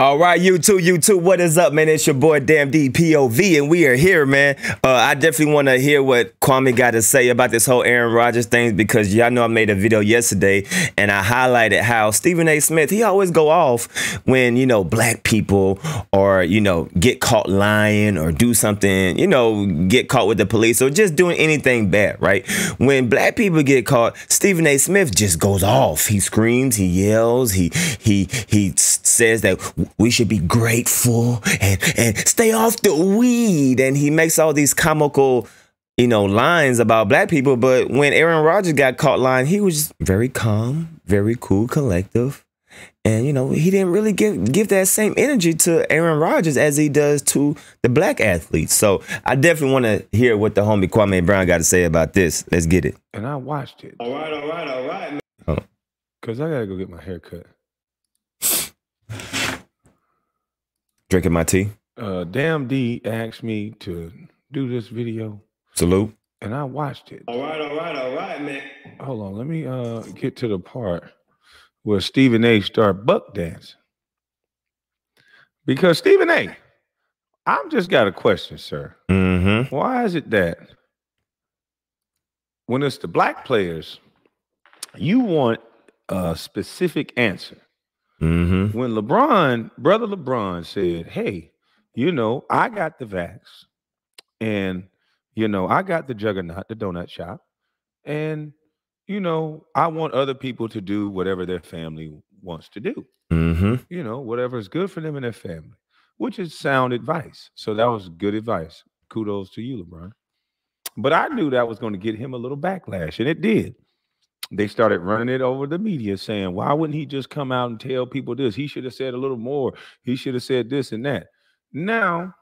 All right, you too, you too. What is up, man? It's your boy DammnDee POV, and we are here, man. Uh, I definitely want to hear what Kwame got to say about this whole Aaron Rodgers thing because y'all know I made a video yesterday and I highlighted how Stephen A. Smith he always go off when you know black people or you know get caught lying or do something, you know, get caught with the police or just doing anything bad, right? When black people get caught, Stephen A. Smith just goes off. He screams, he yells, he he he says that we should be grateful and and stay off the weed. And he makes all these comical you know lines about black people. But when Aaron Rodgers got caught lying he was very calm very cool collective. And you know he didn't really give give that same energy to Aaron Rodgers as he does to the black athletes. So I definitely want to hear what the homie Kwame Brown got to say about this. Let's get it. And I watched it. All right all right all right. Because I gotta go get my hair cut Drinking my tea. Uh, DammnDee asked me to do this video. Salute. And I watched it. All right, all right, all right, man. Hold on, let me uh get to the part where Stephen A. start buck dancing. Because Stephen A. I've just got a question, sir. Mm-hmm. Why is it that when it's the black players, you want a specific answer? Mm-hmm. When LeBron, brother LeBron said, Hey, you know, I got the vax and, you know, I got the juggernaut, the donut shop. And, you know, I want other people to do whatever their family wants to do. Mm-hmm. You know, whatever is good for them and their family, which is sound advice. So that was good advice. Kudos to you, LeBron. But I knew that was going to get him a little backlash, and it did they started running it over the media saying, why wouldn't he just come out and tell people this? He should have said a little more. He should have said this and that. Now,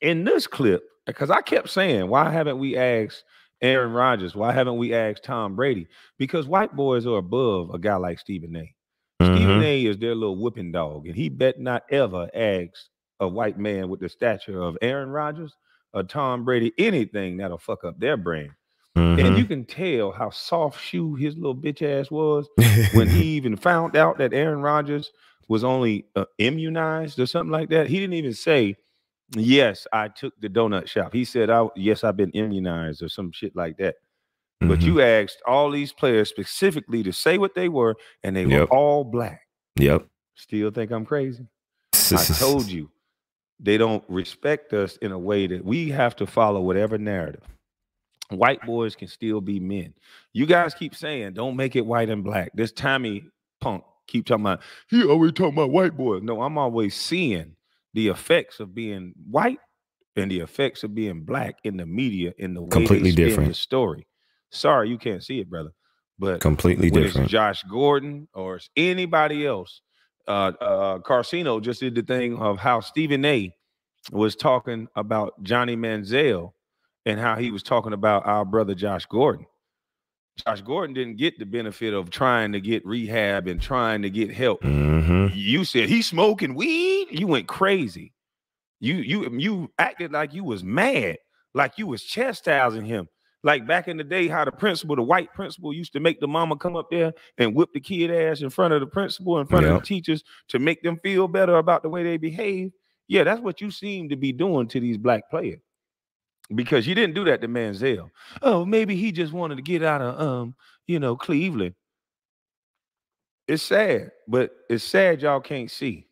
in this clip, because I kept saying, why haven't we asked Aaron Rodgers? Why haven't we asked Tom Brady? Because white boys are above a guy like Stephen A. Mm-hmm. Stephen A is their little whipping dog, and he bet not ever ask a white man with the stature of Aaron Rodgers or Tom Brady anything that'll fuck up their brain. Mm-hmm. And you can tell how soft shoe his little bitch ass was when he even found out that Aaron Rodgers was only uh, immunized or something like that. He didn't even say, "Yes, I took the donut shop." He said, "I yes, I've been immunized" or some shit like that. Mm-hmm. But you asked all these players specifically to say what they were, and they yep. were all black. Yep. Still think I'm crazy? I told you they don't respect us in a way that we have to follow whatever narrative white boys can still be men. You guys keep saying, don't make it white and black. This Tommy punk keep talking about, he always talking about white boys. No, I'm always seeing the effects of being white and the effects of being black in the media in the way completely different the story. Sorry, you can't see it, brother. But completely different. Josh Gordon or anybody else. Uh, uh, Carcino just did the thing of how Stephen A was talking about Johnny Manziel and how he was talking about our brother Josh Gordon. Josh Gordon didn't get the benefit of trying to get rehab and trying to get help. Mm-hmm. You said he's smoking weed. You went crazy. You you you acted like you was mad, like you was chastising him. Like back in the day, how the principal, the white principal, used to make the mama come up there and whip the kid ass in front of the principal, in front yep. of the teachers to make them feel better about the way they behave. Yeah, that's what you seem to be doing to these black players because you didn't do that to Manziel. Oh, maybe he just wanted to get out of um, you know, Cleveland. It's sad, but it's sad y'all can't see.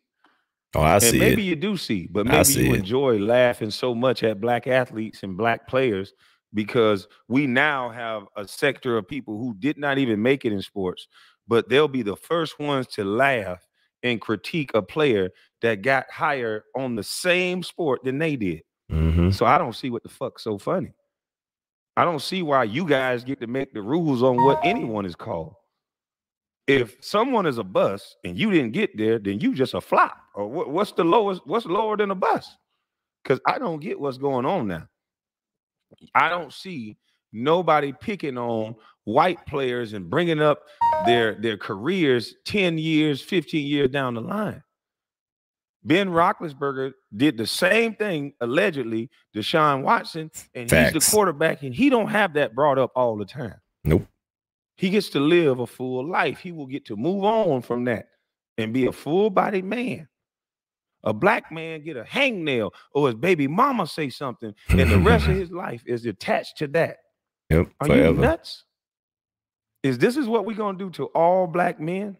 Oh, I and see. Maybe it. you do see, but maybe you it. enjoy laughing so much at black athletes and black players because we now have a sector of people who did not even make it in sports, but they'll be the first ones to laugh and critique a player that got higher on the same sport than they did. Mm-hmm. So I don't see what the fuck's so funny. I don't see why you guys get to make the rules on what anyone is called. If someone is a bus and you didn't get there, then you just a flop. Or what, what's the lowest? What's lower than a bus? Because I don't get what's going on now. I don't see nobody picking on white players and bringing up their their careers 10 years 15 years down the line Ben Roethlisberger did the same thing allegedly to Sean Watson, and Facts. he's the quarterback, and he don't have that brought up all the time. Nope. He gets to live a full life. He will get to move on from that and be a full-bodied man. A black man get a hangnail or his baby mama say something, and the rest of his life is attached to that. Yep. Are you nuts? Is this is what we're gonna do to all black men?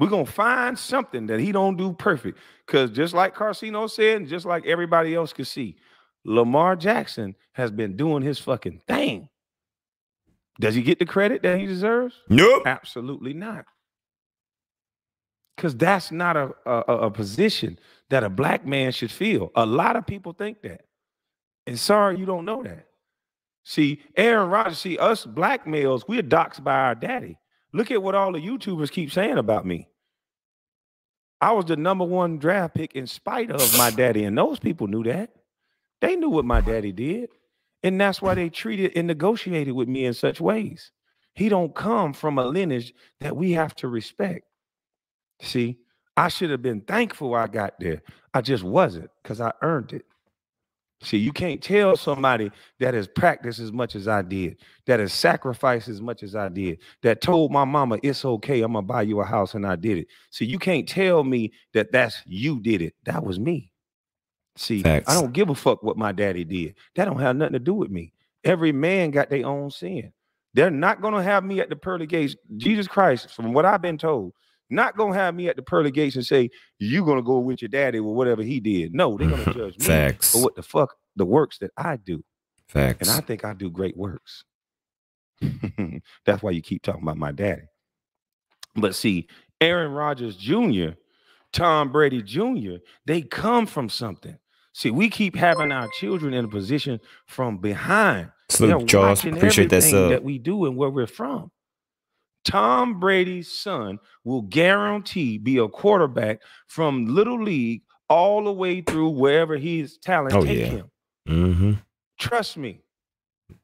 We're gonna find something that he don't do perfect. Because just like Carcino said, and just like everybody else could see, Lamar Jackson has been doing his fucking thing. Does he get the credit that he deserves? Nope. Absolutely not. Because that's not a, a, a- position that a black man should feel. A lot of people think that. And sorry, you don't know that. See, Aaron Rodgers, see, us black males, we're doxxed by our daddy. Look at what all the YouTubers keep saying about me. I was the number one draft pick in spite of my daddy, and those people knew that. They knew what my daddy did. And that's why they treated and negotiated with me in such ways. He don't come from a lineage that we have to respect. See, I should have been thankful I got there. I just wasn't because I earned it. See, you can't tell somebody that has practiced as much as I did, that has sacrificed as much as I did, that told my mama it's okay, I'm gonna buy you a house, and I did it. See, you can't tell me that that's you did it. That was me. See. I don't give a fuck what my daddy did. That don't have nothing to do with me. Every man got their own sin. They're not gonna have me at the pearly gates. Jesus Christ, from what I've been told, not gonna have me at the pearly gates and say you're gonna go with your daddy with whatever he did. No, they're gonna judge me Facts. for what the fuck the works that I do. Facts. And I think I do great works. That's why you keep talking about my daddy. But see, Aaron Rodgers Jr., Tom Brady Jr., they come from something. See, we keep having our children in a position from behind. Salute, They're Charles. Appreciate that sub. that we do and where we're from. Tom Brady's son will guarantee be a quarterback from little league all the way through wherever his talent Oh, take yeah. him. mm-hmm. Trust me.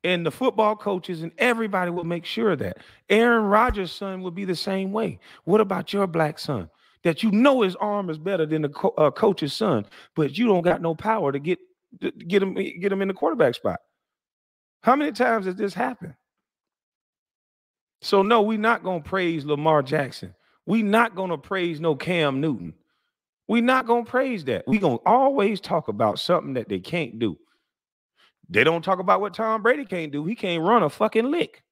And the football coaches and everybody will make sure that. Aaron Rodgers' son will be the same way. What about your black son? That you know his arm is better than the co- uh, coach's son, but you don't got no power to get to get him get him in the quarterback spot. How many times has this happened? So no, we're not gonna praise Lamar Jackson. We're not gonna praise no Cam Newton. We're not gonna praise that. We're gonna always talk about something that they can't do. They don't talk about what Tom Brady can't do. He can't run a fucking lick.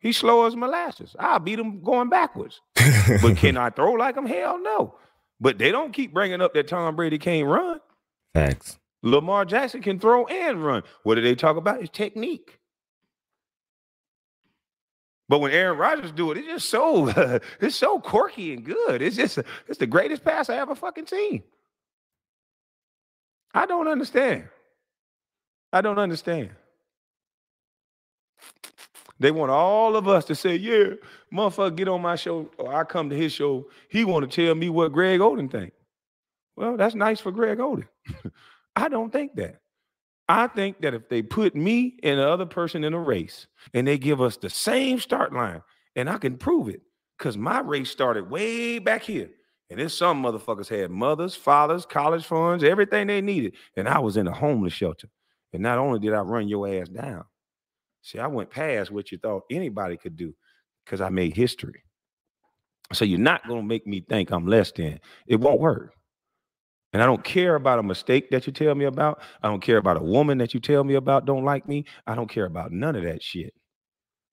He's slow as molasses. I'll beat him going backwards. But can I throw like him? Hell no. But they don't keep bringing up that Tom Brady can't run. Facts. Lamar Jackson can throw and run. What do they talk about? His technique. But when Aaron Rodgers do it, it's just so it's so quirky and good. It's just it's the greatest pass I ever fucking seen. I don't understand. I don't understand. They want all of us to say, yeah, motherfucker, get on my show, or I come to his show. He want to tell me what Greg Oden think. Well, that's nice for Greg Oden. I don't think that. I think that if they put me and the other person in a race and they give us the same start line, and I can prove it, because my race started way back here. And then some motherfuckers had mothers, fathers, college funds, everything they needed. And I was in a homeless shelter. And not only did I run your ass down, see, I went past what you thought anybody could do because I made history. So you're not going to make me think I'm less than. It won't work. And I don't care about a mistake that you tell me about. I don't care about a woman that you tell me about don't like me. I don't care about none of that shit.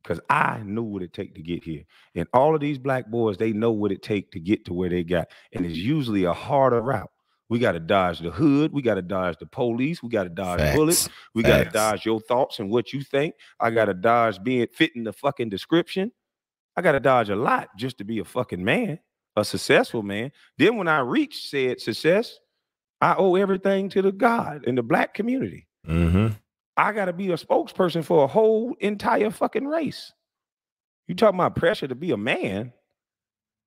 Because I knew what it take to get here. And all of these black boys, they know what it take to get to where they got. And it's usually a harder route. We got to dodge the hood. We got to dodge the police. We got to dodge Facts. bullets. We got to dodge your thoughts and what you think. I got to dodge being fitting the fucking description. I got to dodge a lot just to be a fucking man, a successful man. Then when I reach said success, I owe everything to the God and the black community. Mm-hmm. I got to be a spokesperson for a whole entire fucking race. You talking about pressure to be a man?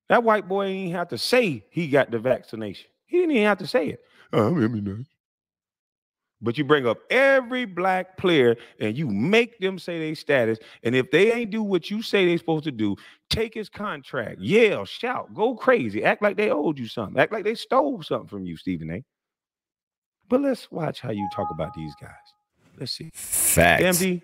That white boy ain't have to say he got the vaccination. He didn't even have to say it. Oh, I'm immunized. But you bring up every black player and you make them say they status. And if they ain't do what you say they supposed to do, take his contract, yell, shout, go crazy, act like they owed you something, act like they stole something from you, Stephen A. But let's watch how you talk about these guys. Let's see. Facts. MD,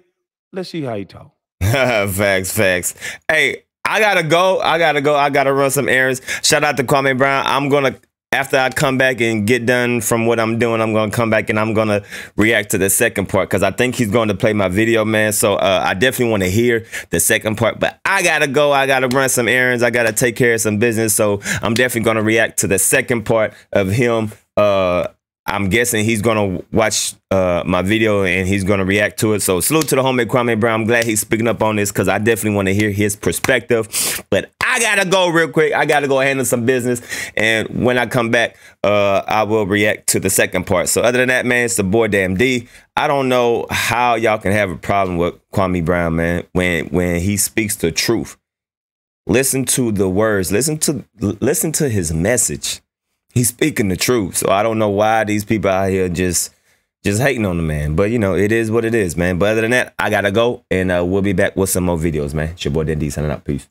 let's see how you talk. facts, facts. Hey, I gotta go. I gotta go. I gotta run some errands. Shout out to Kwame Brown. I'm gonna after I come back and get done from what I'm doing, I'm gonna come back and I'm gonna react to the second part because I think he's going to play my video, man. So uh, I definitely want to hear the second part. But I gotta go. I gotta run some errands. I gotta take care of some business. So I'm definitely gonna react to the second part of him. Uh, I'm guessing he's gonna watch uh, my video and he's gonna react to it. So salute to the homie Kwame Brown. I'm glad he's speaking up on this because I definitely want to hear his perspective. But I gotta go real quick. I gotta go handle some business, and when I come back, uh, I will react to the second part. So other than that, man, it's the boy DammnDee. I don't know how y'all can have a problem with Kwame Brown, man, when when he speaks the truth. Listen to the words. Listen to listen to his message he's speaking the truth. So I don't know why these people out here just just hating on the man. But you know, it is what it is, man. But other than that, I gotta go, and uh, we'll be back with some more videos, man. It's your boy D signing out. Peace.